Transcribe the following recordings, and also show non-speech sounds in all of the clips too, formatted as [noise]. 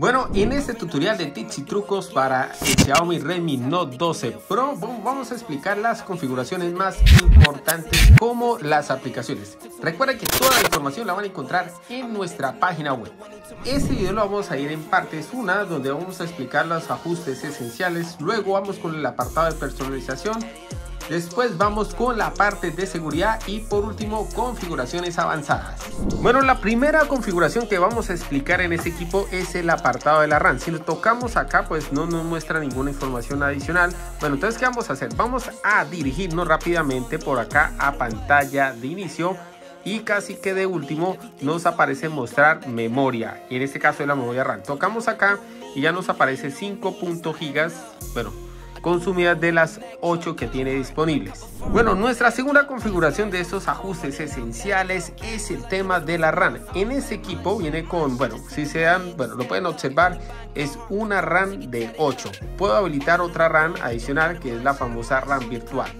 Bueno, en este tutorial de tips y trucos para el Xiaomi Redmi Note 12 Pro vamos a explicar las configuraciones más importantes como las aplicaciones. Recuerda que toda la información la van a encontrar en nuestra página web. Este video lo vamos a ir en partes, una donde vamos a explicar los ajustes esenciales, luego vamos con el apartado de personalización Después vamos con la parte de seguridad y por último configuraciones avanzadas. Bueno, la primera configuración que vamos a explicar en este equipo es el apartado de la RAM. Si lo tocamos acá, pues no nos muestra ninguna información adicional. Bueno, entonces, ¿qué vamos a hacer? Vamos a dirigirnos rápidamente por acá a pantalla de inicio y casi que de último nos aparece mostrar memoria y en este caso es la memoria RAM tocamos acá y ya nos aparece 5 gigas bueno consumidas de las 8 que tiene disponibles. Bueno, nuestra segunda configuración de estos ajustes esenciales es el tema de la RAM. En este equipo viene con, bueno, si se dan, bueno, lo pueden observar, es una RAM de 8. Puedo habilitar otra RAM adicional que es la famosa RAM virtual.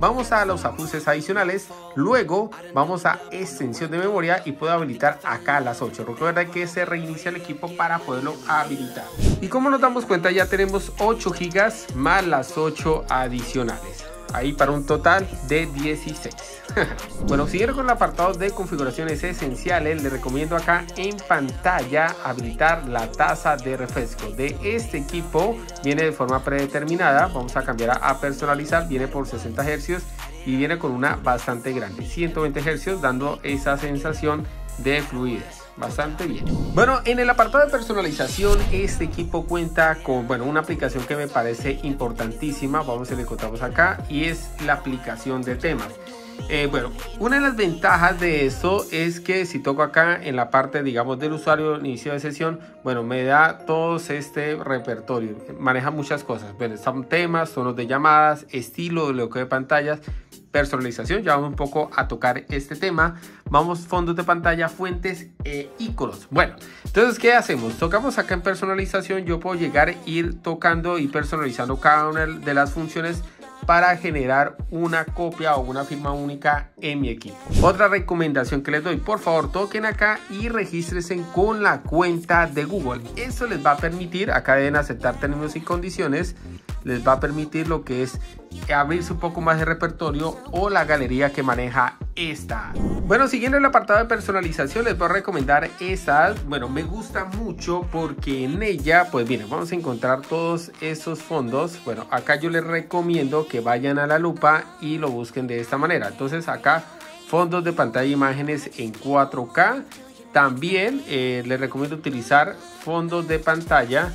Vamos a los ajustes adicionales, luego vamos a extensión de memoria y puedo habilitar acá las 8. Recuerda que se reinicia el equipo para poderlo habilitar. Y como nos damos cuenta ya tenemos 8 GB más las 8 adicionales. Ahí para un total de 16 [laughs] bueno siguiendo con el apartado de configuraciones esenciales le recomiendo acá en pantalla habilitar la tasa de refresco de este equipo. Viene de forma predeterminada. Vamos a cambiar a personalizar. Viene por 60 Hz y viene con una bastante grande. 120 Hz dando esa sensación de fluidez bastante bien. Bueno, en el apartado de personalización, este equipo cuenta con, bueno, una aplicación que me parece importantísima. Vamos a le encontramos acá y es la aplicación de temas. Eh, bueno, una de las ventajas de esto es que si toco acá en la parte, digamos, del usuario inicio de sesión, bueno, me da todo este repertorio. Maneja muchas cosas. Bueno, son temas, tonos de llamadas, estilo bloqueo de pantallas, personalización. Ya vamos un poco a tocar este tema. Vamos fondos de pantalla, fuentes e iconos. Bueno, entonces, ¿qué hacemos? Tocamos acá en personalización. Yo puedo llegar, ir tocando y personalizando cada una de las funciones para generar una copia o una firma única en mi equipo. Otra recomendación que les doy, por favor toquen acá y regístrense con la cuenta de Google. Eso les va a permitir, acá deben aceptar términos y condiciones, les va a permitir lo que es abrirse un poco más de repertorio o la galería que maneja esta. Bueno, siguiendo el apartado de personalización, les voy a recomendar esta. Bueno, me gusta mucho porque en ella, pues bien, vamos a encontrar todos esos fondos. Bueno, acá yo les recomiendo que vayan a la lupa y lo busquen de esta manera. Entonces acá, fondos de pantalla e imágenes en 4K. También eh, les recomiendo utilizar fondos de pantalla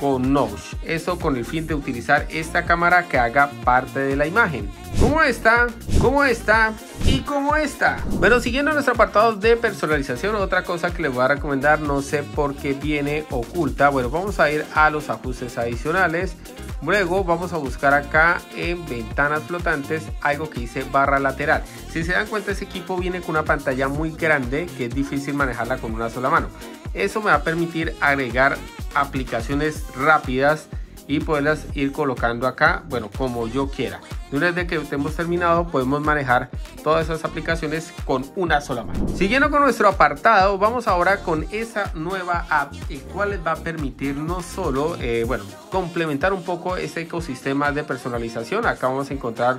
con Notch. Eso con el fin de utilizar esta cámara que haga parte de la imagen. ¿Cómo está? ¿Cómo está? ¿Y cómo está? Bueno, siguiendo nuestro apartado de personalización, otra cosa que les voy a recomendar, no sé por qué viene oculta. Bueno, vamos a ir a los ajustes adicionales. Luego vamos a buscar acá en ventanas flotantes algo que dice barra lateral. Si se dan cuenta, ese equipo viene con una pantalla muy grande que es difícil manejarla con una sola mano. Eso me va a permitir agregar aplicaciones rápidas y poderlas ir colocando acá, bueno, como yo quiera. Una vez que estemos terminado, podemos manejar todas esas aplicaciones con una sola mano. Siguiendo con nuestro apartado, vamos ahora con esa nueva app, el cual les va a permitir no solo, eh, bueno, complementar un poco ese ecosistema de personalización. Acá vamos a encontrar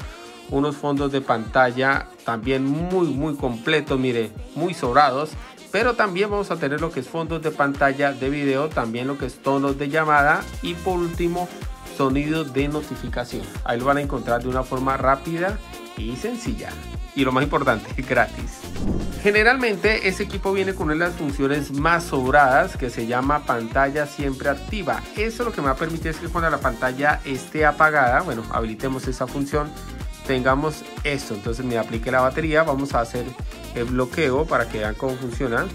unos fondos de pantalla también muy, muy completos, mire, muy sobrados pero también vamos a tener lo que es fondos de pantalla de video, también lo que es tonos de llamada y por último sonido de notificación. Ahí lo van a encontrar de una forma rápida y sencilla. Y lo más importante, [laughs] gratis. Generalmente ese equipo viene con una de las funciones más sobradas que se llama pantalla siempre activa. Eso lo que me va a permitir es que cuando la pantalla esté apagada, bueno, habilitemos esa función, tengamos esto. Entonces me aplique la batería, vamos a hacer el bloqueo para que vean cómo funciona.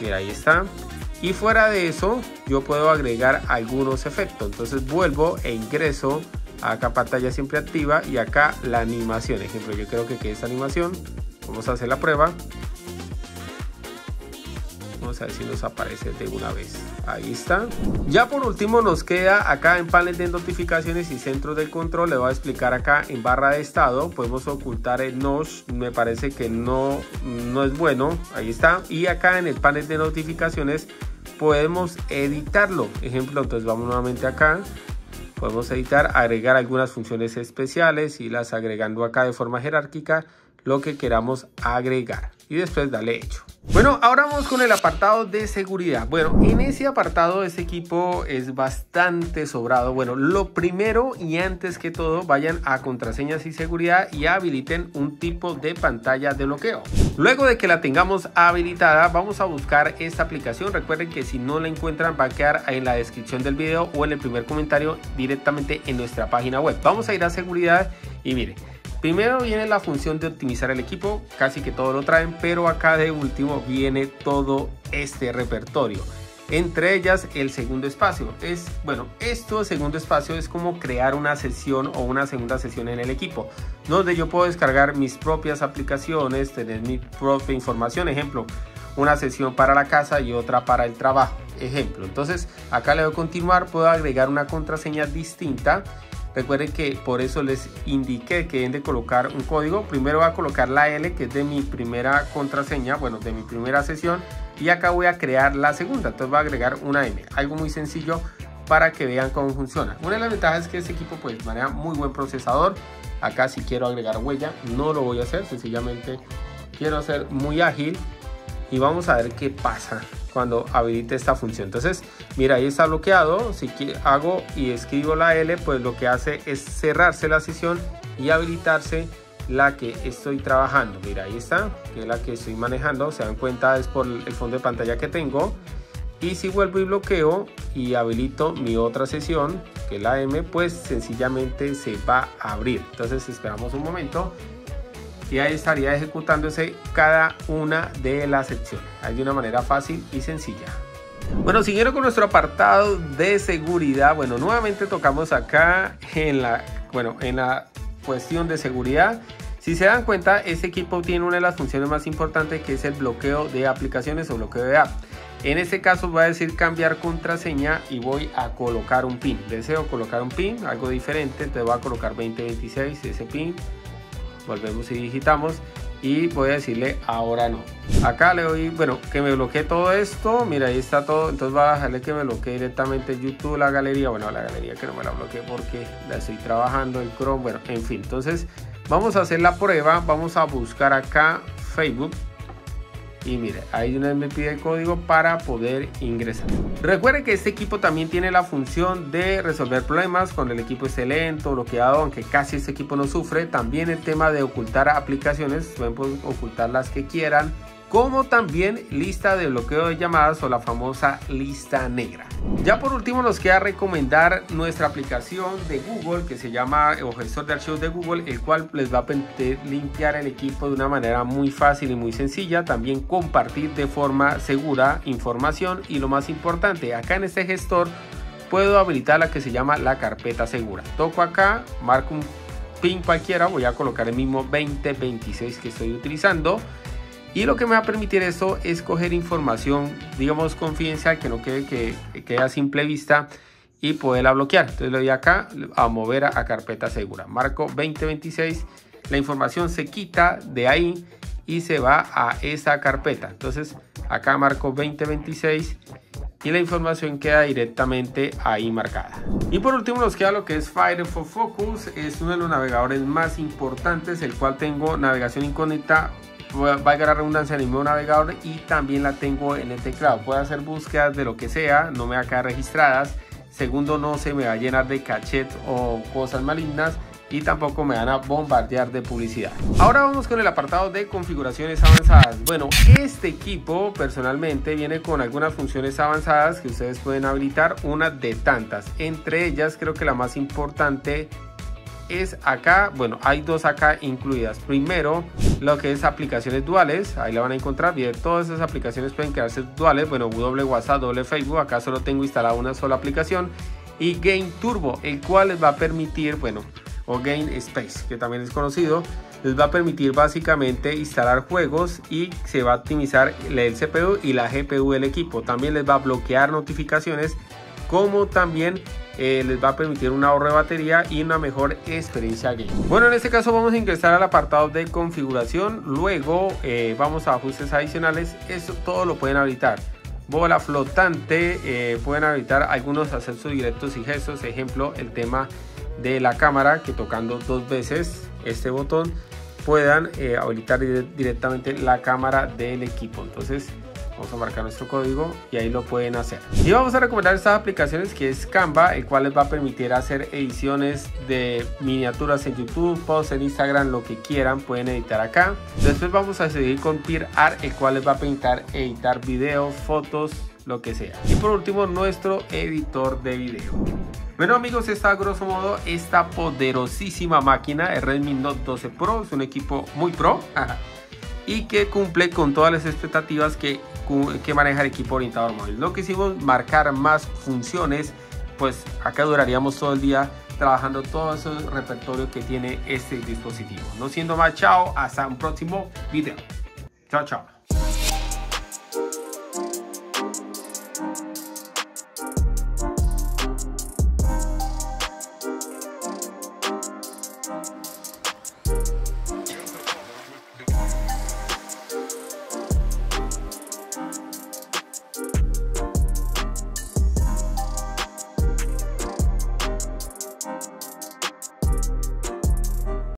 Mira, ahí está. Y fuera de eso, yo puedo agregar algunos efectos. Entonces vuelvo e ingreso acá pantalla siempre activa y acá la animación. Ejemplo, yo creo que quede esta animación. Vamos a hacer la prueba. A ver si nos aparece de una vez. Ahí está. Ya por último nos queda acá en panel de notificaciones y centros del control. Le voy a explicar acá en barra de estado. Podemos ocultar el notch. Me parece que no, no es bueno. Ahí está. Y acá en el panel de notificaciones podemos editarlo. Ejemplo, entonces vamos nuevamente acá. Podemos editar, agregar algunas funciones especiales y las agregando acá de forma jerárquica lo que queramos agregar y después darle hecho. Bueno, ahora vamos con el apartado de seguridad. Bueno, en ese apartado ese equipo es bastante sobrado. Bueno, lo primero y antes que todo vayan a contraseñas y seguridad y habiliten un tipo de pantalla de bloqueo. Luego de que la tengamos habilitada, vamos a buscar esta aplicación. Recuerden que si no la encuentran va a quedar en la descripción del video o en el primer comentario directamente en nuestra página web. Vamos a ir a seguridad y mire. Primero viene la función de optimizar el equipo, casi que todo lo traen, pero acá de último viene todo este repertorio. Entre ellas el segundo espacio. Es, bueno, esto segundo espacio es como crear una sesión o una segunda sesión en el equipo, donde yo puedo descargar mis propias aplicaciones, tener mi propia información, ejemplo, una sesión para la casa y otra para el trabajo, ejemplo. Entonces acá le doy continuar, puedo agregar una contraseña distinta Recuerden que por eso les indiqué que deben de colocar un código. Primero voy a colocar la L que es de mi primera contraseña, bueno, de mi primera sesión. Y acá voy a crear la segunda. Entonces voy a agregar una M. Algo muy sencillo para que vean cómo funciona. Una de las ventajas es que este equipo pues maneja muy buen procesador. Acá si quiero agregar huella no lo voy a hacer. Sencillamente quiero ser muy ágil. Y vamos a ver qué pasa cuando habilite esta función. Entonces, mira, ahí está bloqueado. Si hago y escribo la L, pues lo que hace es cerrarse la sesión y habilitarse la que estoy trabajando. Mira, ahí está, que es la que estoy manejando. Se dan cuenta, es por el fondo de pantalla que tengo. Y si vuelvo y bloqueo y habilito mi otra sesión, que es la M, pues sencillamente se va a abrir. Entonces esperamos un momento y ahí estaría ejecutándose cada una de las secciones. Hay de una manera fácil y sencilla. Bueno, siguiendo con nuestro apartado de seguridad, bueno, nuevamente tocamos acá en la, bueno, en la cuestión de seguridad. Si se dan cuenta, este equipo tiene una de las funciones más importantes que es el bloqueo de aplicaciones o bloqueo de app. En este caso voy a decir cambiar contraseña y voy a colocar un pin. Deseo colocar un pin, algo diferente, entonces voy a colocar 2026 ese pin volvemos y digitamos. Y voy a decirle ahora no. Acá le doy bueno que me bloquee todo esto. Mira ahí está todo. Entonces va a dejarle que me bloquee directamente youtube la galería. Bueno la galería que no me la bloquee porque la estoy trabajando en chrome. Bueno en fin. Entonces vamos a hacer la prueba. Vamos a buscar acá facebook y mire, ahí una vez me pide el código para poder ingresar. Recuerde que este equipo también tiene la función de resolver problemas cuando el equipo esté lento, bloqueado, aunque casi este equipo no sufre. También el tema de ocultar aplicaciones, pueden ocultar las que quieran como también lista de bloqueo de llamadas o la famosa lista negra. Ya por último nos queda recomendar nuestra aplicación de Google que se llama o gestor de archivos de Google, el cual les va a permitir limpiar el equipo de una manera muy fácil y muy sencilla, también compartir de forma segura información y lo más importante, acá en este gestor puedo habilitar la que se llama la carpeta segura. Toco acá, marco un pin cualquiera, voy a colocar el mismo 2026 que estoy utilizando y lo que me va a permitir esto es coger información, digamos, confidencial, que no quede que, quede a simple vista y poderla bloquear. Entonces le doy acá a mover a, carpeta segura. Marco 2026, la información se quita de ahí y se va a esa carpeta. Entonces acá marco 2026 y la información queda directamente ahí marcada. Y por último nos queda lo que es Firefox Focus, es uno de los navegadores más importantes, el cual tengo navegación incógnita valga la redundancia en el mismo navegador y también la tengo en el teclado. Puedo hacer búsquedas de lo que sea, no me va a quedar registradas. Segundo, no se me va a llenar de cachet o cosas malignas y tampoco me van a bombardear de publicidad. Ahora vamos con el apartado de configuraciones avanzadas. Bueno, este equipo personalmente viene con algunas funciones avanzadas que ustedes pueden habilitar, una de tantas. Entre ellas creo que la más importante es acá, bueno, hay dos acá incluidas. Primero, lo que es aplicaciones duales, ahí la van a encontrar. Bien, todas esas aplicaciones pueden quedarse duales. Bueno, doble WhatsApp, doble Facebook, acá solo tengo instalada una sola aplicación. Y Game Turbo, el cual les va a permitir, bueno, o Game Space, que también es conocido, les va a permitir básicamente instalar juegos y se va a optimizar el CPU y la GPU del equipo. También les va a bloquear notificaciones como también eh, les va a permitir un ahorro de batería y una mejor experiencia game. Bueno, en este caso vamos a ingresar al apartado de configuración, luego eh, vamos a ajustes adicionales, eso todo lo pueden habilitar. bola flotante eh, pueden habilitar algunos accesos directos y gestos ejemplo el tema de la cámara que tocando dos veces este botón puedan habilitar directamente la cámara del equipo entonces vamos a marcar nuestro código y ahí lo pueden hacer. Y vamos a recomendar estas aplicaciones que es Canva el cual les va a permitir hacer ediciones de miniaturas en YouTube posts en Instagram lo que quieran pueden editar acá. Después vamos a seguir con Peer Art el cual les va a permitir editar videos fotos lo que sea. Y por último nuestro editor de video. Bueno amigos, esta grosso modo esta poderosísima máquina, el Redmi Note 12 Pro, es un equipo muy pro [laughs] y que cumple con todas las expectativas que, que maneja el equipo orientador móvil. Lo que hicimos marcar más funciones, pues acá duraríamos todo el día trabajando todo ese repertorio que tiene este dispositivo. No siendo más, chao, hasta un próximo video. Chao, chao.